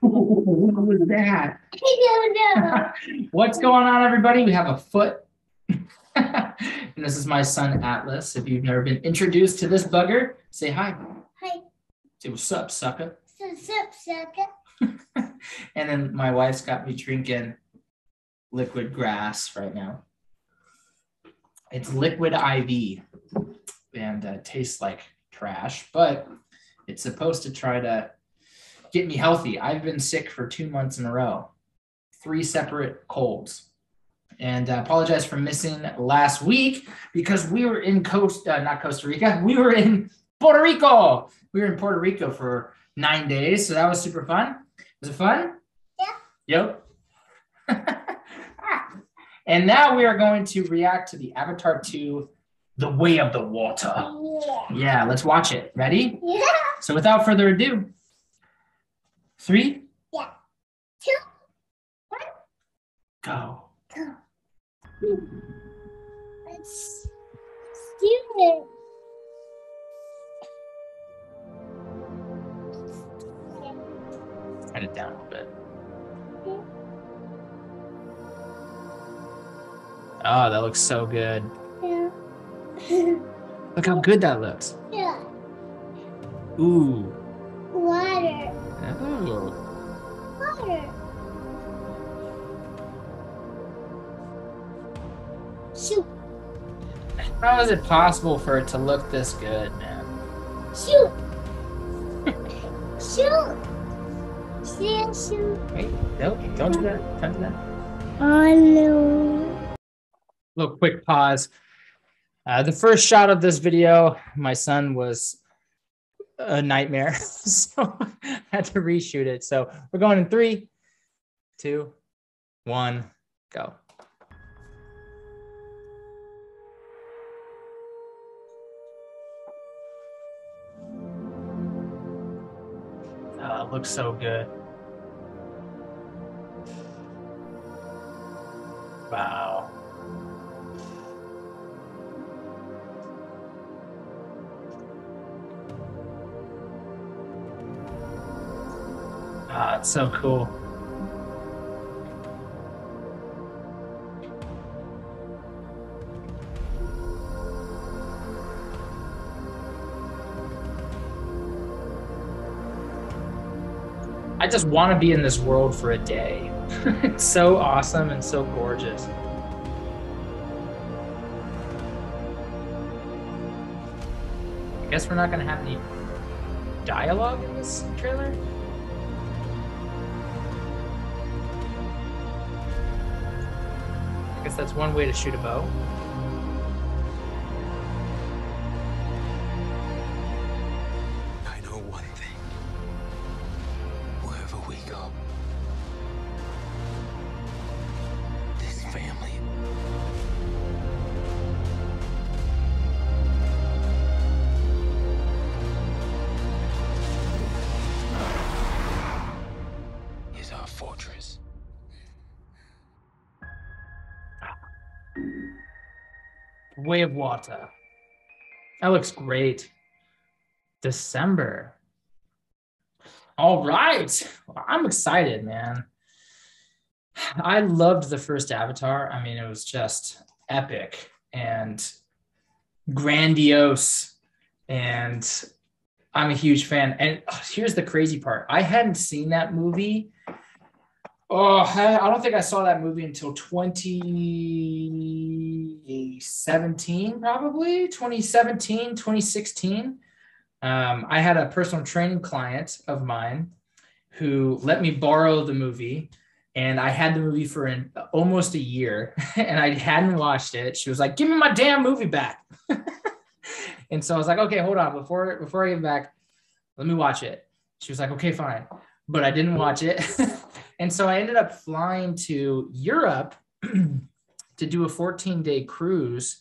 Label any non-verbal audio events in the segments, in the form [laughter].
what was that? I don't know. What's going on, everybody? We have a foot. [laughs] and this is my son Atlas. If you've never been introduced to this bugger, say hi. Hi. Say what's up, sucker. So, sup, sucker? [laughs] and then my wife's got me drinking liquid grass right now. It's liquid IV and uh, tastes like trash, but it's supposed to try to get me healthy. I've been sick for two months in a row, three separate colds. And I apologize for missing last week because we were in Coast, uh, not Costa Rica, [laughs] we were in Puerto Rico. We were in Puerto Rico for nine days, so that was super fun. Was it fun? Yeah. Yep. [laughs] and now we are going to react to the Avatar 2 The Way of the Water. Yeah. Yeah, let's watch it. Ready? Yeah. So without further ado, three, yeah. Two. one, go. Go. Let's do it. Turn it down a little bit. Oh, that looks so good. Yeah. [laughs] Look how good that looks. yeah. Ooh. Oh. Water. Shoot. How is it possible for it to look this good, man? Shoot. [laughs] Shoot. Shoot. Shoot. Wait, nope, don't do that. Don't do that. Oh no. little quick pause. Uh, the first shot of this video, my son was a nightmare, [laughs] so I [laughs] had to reshoot it. So we're going in three, two, one, go. Oh, it looks so good. Wow. It's so cool. I just want to be in this world for a day. [laughs] it's so awesome and so gorgeous. I guess we're not going to have any dialogue in this trailer. That's one way to shoot a bow. Way of Water. That looks great. December. All right. Well, I'm excited, man. I loved the first Avatar. I mean, it was just epic and grandiose. And I'm a huge fan. And uh, here's the crazy part I hadn't seen that movie. Oh, I don't think I saw that movie until 2017, probably 2017, 2016. Um, I had a personal training client of mine who let me borrow the movie, and I had the movie for an, almost a year, [laughs] and I hadn't watched it. She was like, "Give me my damn movie back," [laughs] and so I was like, "Okay, hold on, before before I get back, let me watch it." She was like, "Okay, fine," but I didn't watch it, [laughs] and so I ended up flying to Europe [clears throat] to do a 14 day cruise.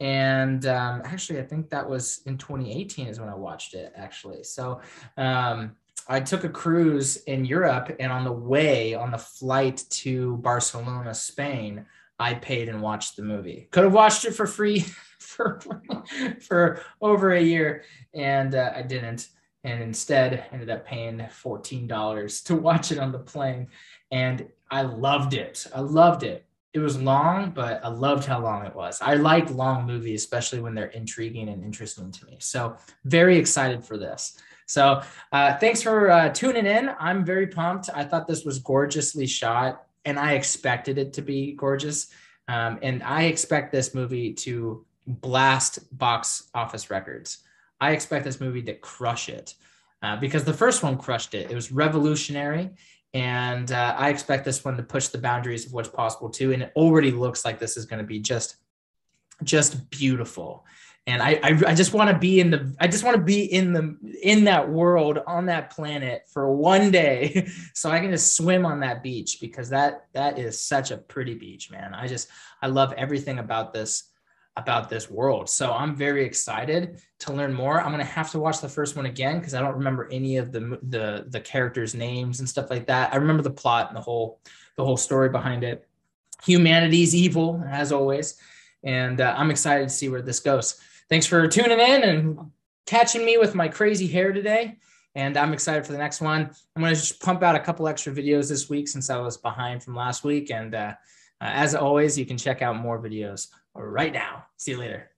And um, actually i think that was in 2018 is when i watched it actually. So um, i took a cruise in europe and on the way on the flight to barcelona spain i paid and watched the movie. Could have watched it for free [laughs] for for over a year and uh, i didn't and instead ended up paying $14 to watch it on the plane. And I loved it. I loved it. It was long, but I loved how long it was. I like long movies, especially when they're intriguing and interesting to me. So, very excited for this. So, uh, thanks for uh, tuning in. I'm very pumped. I thought this was gorgeously shot, and I expected it to be gorgeous. Um, and I expect this movie to blast box office records. I expect this movie to crush it uh, because the first one crushed it. It was revolutionary. And uh, I expect this one to push the boundaries of what's possible too. And it already looks like this is going to be just, just beautiful. And I, I, I just want to be in the, I just want to be in the, in that world on that planet for one day, [laughs] so I can just swim on that beach because that, that is such a pretty beach, man. I just, I love everything about this about this world. So I'm very excited to learn more. I'm gonna have to watch the first one again because I don't remember any of the the the characters' names and stuff like that. I remember the plot and the whole the whole story behind it. Humanity's evil as always, and uh, I'm excited to see where this goes. Thanks for tuning in and catching me with my crazy hair today. And I'm excited for the next one. I'm going to just pump out a couple extra videos this week since I was behind from last week. And uh, uh, as always, you can check out more videos right now. See you later.